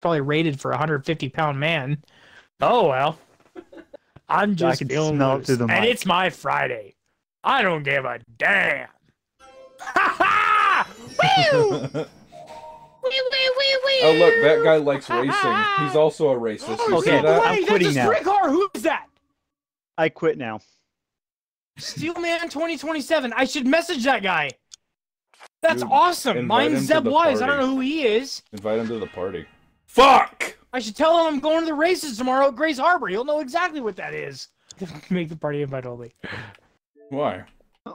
probably rated for a 150 pound man. Oh well. I'm just can feeling smell it loose. through the and mic. it's my Friday. I don't give a damn. Ha ha! Woo! Wee, wee, wee, wee. Oh look, that guy likes racing. He's also a racist. Oh, you Okay, see that? I'm quitting that's a now. street car. Who is that? I quit now. Steelman 2027. I should message that guy. That's Dude, awesome. Mine's Zeb Wise. I don't know who he is. Invite him to the party. Fuck! I should tell him I'm going to the races tomorrow at Grace Harbor. He'll know exactly what that is. Make the party invite only. Why?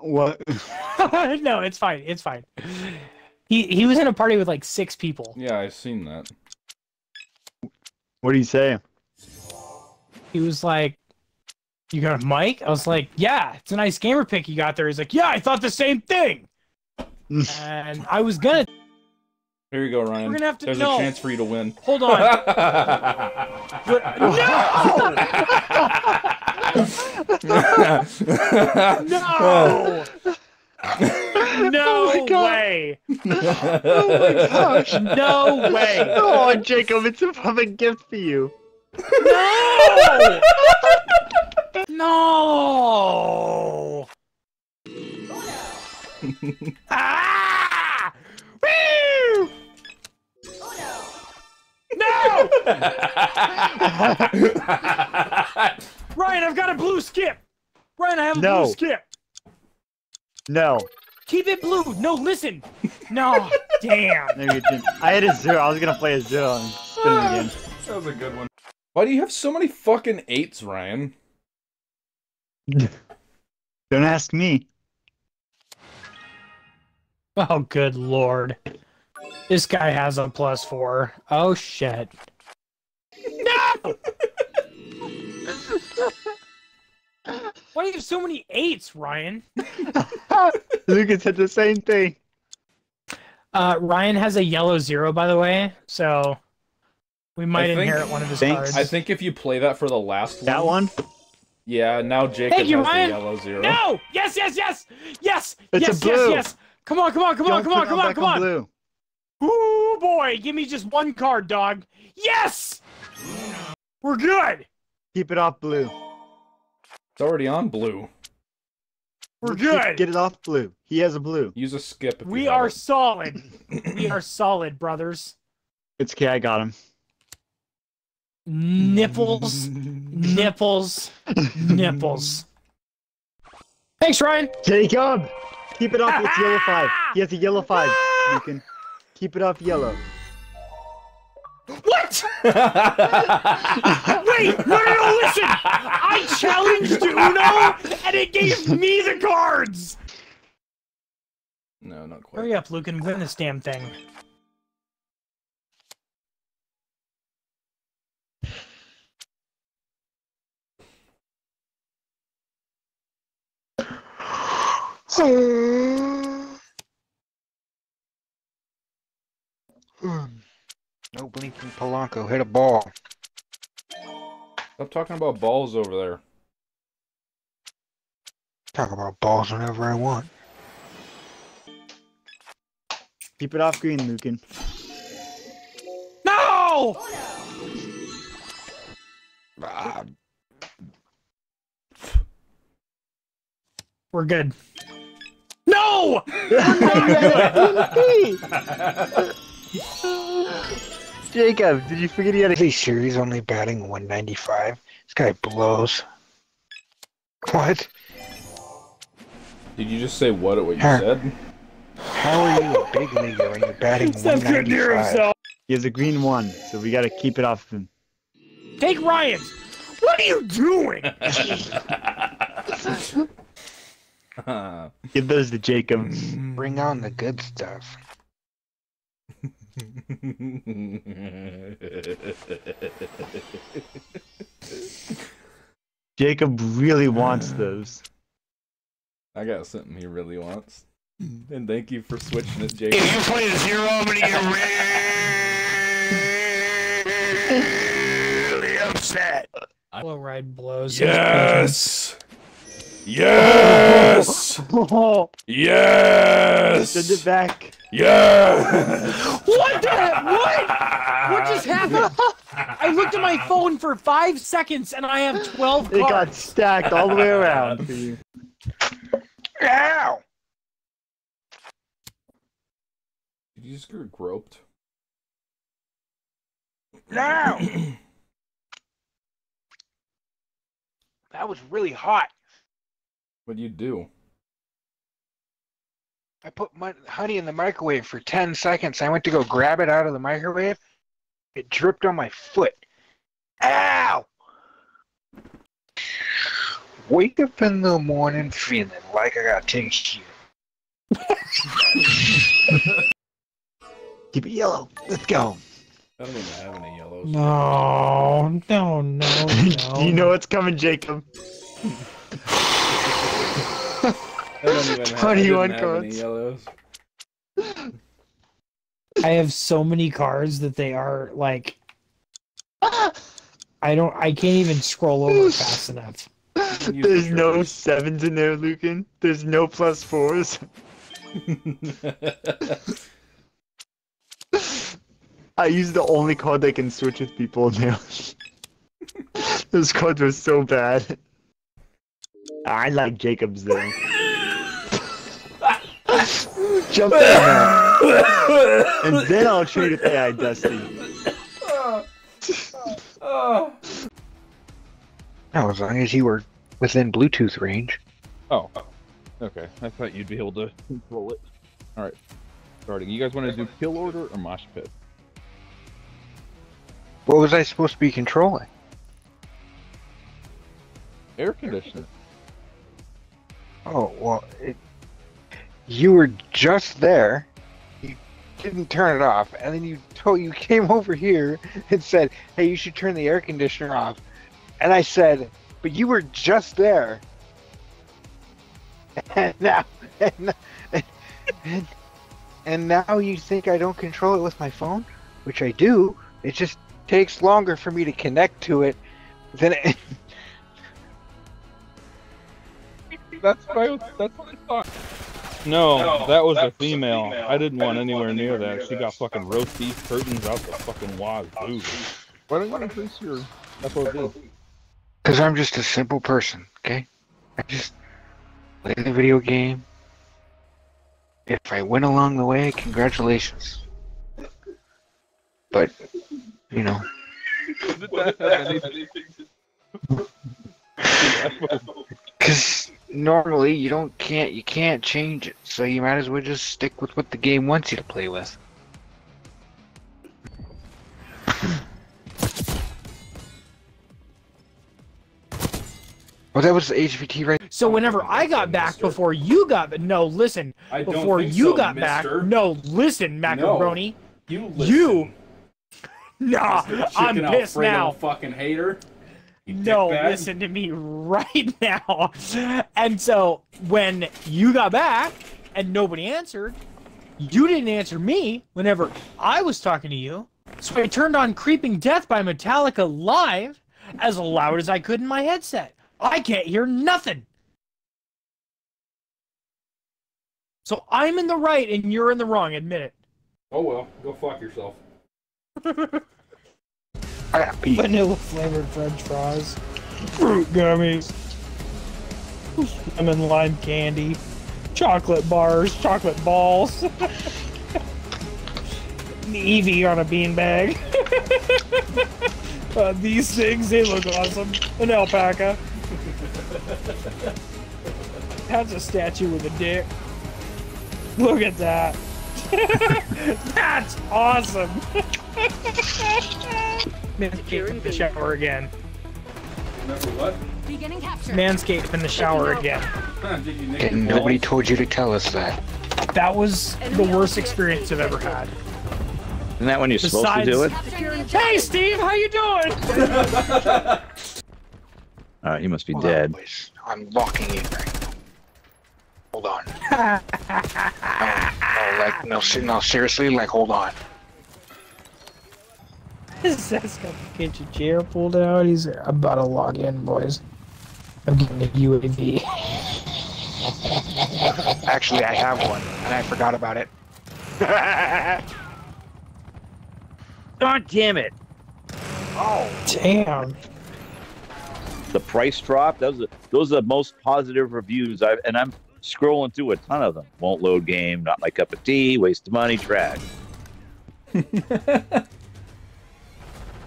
What? no, it's fine. It's fine. He he was in a party with like six people. Yeah, I've seen that. What do you say? He was like, "You got a mic?" I was like, "Yeah, it's a nice gamer pick you got there." He's like, "Yeah, I thought the same thing." and I was gonna. Here you go, Ryan. We're gonna have to- There's no. a chance for you to win. Hold on. But- no! No! No my God. way! Oh my gosh! No way! Oh, Jacob, it's a public gift for you. No! No! ah! Ryan, I've got a blue skip. Ryan, I have a No. blue skip. No. Keep it blue. No, listen. No, damn. No, you didn't. I had a zero. I was gonna play a zero and spin it again. That was a good one. Why do you have so many fucking eights, Ryan? Don't ask me. Oh, good lord. This guy has a plus four. Oh, shit. No! Why do you have so many eights, Ryan? Lucas said the same thing. Uh, Ryan has a yellow zero, by the way, so we might think- inherit one of his Thanks. cards. I think if you play that for the last one. That one? yeah, now Jacob Thank you, has Ryan. the yellow zero. No! Yes, yes, yes! Yes! It's a yes, blue. yes, yes! Come on, come on, come on, Don't come on, come on, come on! Blue. Ooh, boy! Give me just one card, dog! Yes! We're good! Keep it off blue. It's already on blue. We're good! Get it off blue. He has a blue. Use a skip. If We you are it. solid. we are solid, brothers. It's okay. I got him. Nipples, nipples, nipples. Thanks, Ryan. Jacob, keep it off. It's yellow five. He has a yellow five. You can keep it off yellow. What? Wait, no, no, no, listen! I challenged Uno, and it gave me the cards! no, not quite. Hurry up, Luke, and win this damn thing. Hmm. No blinking Polanco hit a ball. Stop talking about balls over there. Talk about balls whenever I want. Keep it off green, Lucan. No! Ah, We're good. No! Jacob, uh, did you forget he had a Are you serious? Only batting 195. This guy blows. What? Did you just say what at what you Huh. said? How are you a big leaguer when you're batting Seth 195? himself. He has a green one, so we gotta keep it off him. Take Ryan! What are you doing? Give those to Jacob. Bring on the good stuff. Jacob really wants uh, those. I got something he really wants. And thank you for switching it, Jacob. If you play a zero, I'm gonna get really upset. Blow ride blows. Yes! Yes! Yes! send it back. Yes! What the? What? What just happened? I looked at my phone for five seconds and I have 12 It got stacked all the way around for you. Ow! Did you just get groped? No! That was really hot. What'd you do? I put my honey in the microwave for 10 seconds. I went to go grab it out of the microwave. It dripped on my foot. Ow! Wake up in the morning feeling like I gotta take shit. Keep it yellow. Let's go. I don't even have any yellows. No, no, no, no. Do you know what's coming, Jacob? I don't even have, I 21 didn't have any cards. yellows. I have so many cards that they are like. Ah! I don't. I can't even scroll over fast enough. There's the no sevens in there, Lucan. There's no plus fours. I use the only card that can switch with people now. Those cards were so bad. I like Jacobs though. Jump in there. And then I'll trade with AI Dusty. oh. No, as long as you were within Bluetooth range. Oh, okay. I thought you'd be able to control it. All right, starting. You guys want to do kill order or mosh pit? What was I supposed to be controlling? Air conditioner. Oh, well, it, you were just there. Didn't turn it off, and then you told you came over here and said, "Hey, you should turn the air conditioner off." And I said, "But you were just there." And now, and, and, and now you think I don't control it with my phone, which I do. It just takes longer for me to connect to it than it, That's I, that's I thought. No, that was a female. I didn't want anywhere near that. She got fucking roast beef curtains out the fucking wazoo. Why don't you increase your FOV? Because I'm just a simple person, okay? I just play the video game. If I win along the way, congratulations. But, you know, Did that have anything to because normally you don't can't you can't change it, so you might as well just stick with what the game wants you to play with. Well, that was the HVT right. So whenever I got back before you got no, listen. I don't Before think you so, got mister. back, no, listen, macaroni. You listen. You- Nah, Chicken I'm pissed Alfredo now. Fucking hater. You No, listen to me right now. And so when you got back and nobody answered, you didn't answer me whenever I was talking to you. So I turned on Creeping Death by Metallica live as loud as I could in my headset. I can't hear nothing. So I'm in the right and you're in the wrong, admit it. Oh well, go fuck yourself. Vanilla flavored french fries, fruit gummies, lemon lime candy, chocolate bars, chocolate balls, Eevee on a beanbag. uh, these things, they look awesome. An alpaca. That's a statue with a dick. Look at that. That's awesome. Manscaped in the shower again. Remember what? Beginning capture. Manscaped in the shower again. Did you And nobody balls? told you to tell us that. That was the worst experience I've ever had. Isn't that when you're supposed to do it? Hey, Steve, how you doing? Uh, you must be Hold dead. boys. I'm locking in right now. Hold on. no, no, like, no, no, seriously, like, hold on. His has got the kitchen chair pulled out. He's about to log in, boys. I'm getting a UAV. Actually, I have one, and I forgot about it. God damn it! Oh. Damn. The price drop. Those are those are the most positive reviews I've and I'm scrolling through a ton of them. Won't load game. Not my cup of tea. Waste of money. Trash.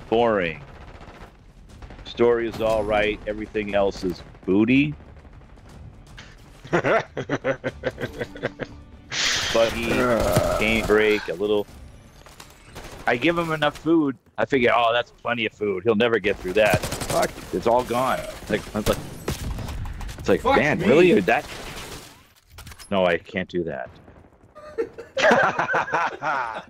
Boring. Story is all right. Everything else is booty. Buggy. game break, a little. I give him enough food. I figure, oh, that's plenty of food. He'll never get through that. Fuck, it's all gone. Like, it's like, it's like Fuck man, me. really? That? No, I can't do that.